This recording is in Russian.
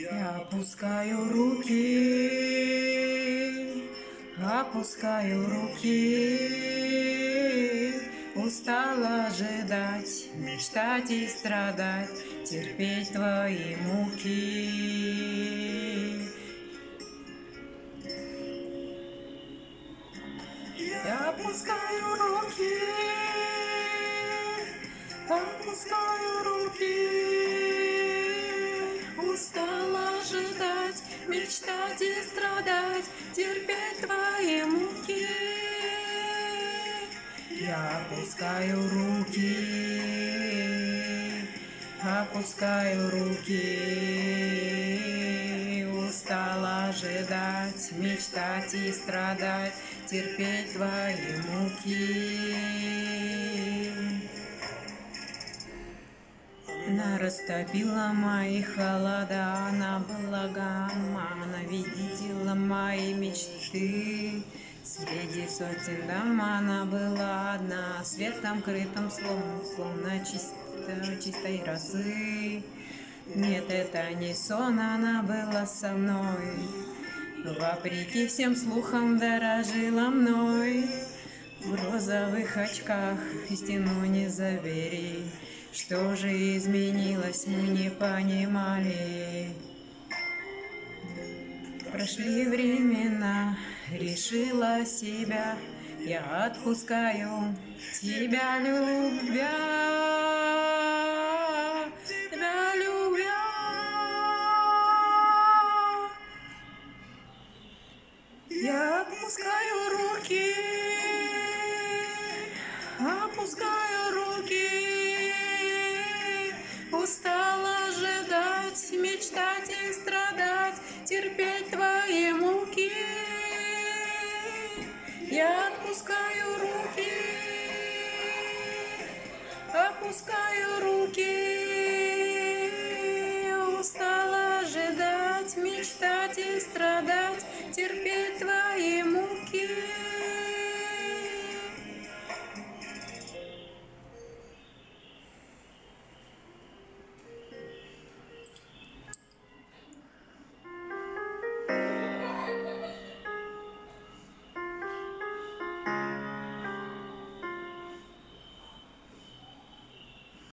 Я опускаю руки, опускаю руки, Устала ожидать, мечтать и страдать, Терпеть твои муки. Я опускаю руки, опускаю руки, мечтать и страдать, Терпеть твои муки. Я опускаю руки, опускаю руки, устала ожидать, мечтать и страдать, терпеть твои муки. Она растопила мои холода, она была мечты. Среди сотен дам она была одна, светом крытым словом, словно чисто, чистой росы. Нет, это не сон, она была со мной, вопреки всем слухам дорожила мной. В розовых очках истину не забери, что же изменилось, мы не понимали. Прошли времена, решила себя, я отпускаю тебя, любя, тебя любя. Я отпускаю руки, опускаю руки, устала ожидать, мечтать и страдать, терпеть Я отпускаю руки, опускаю.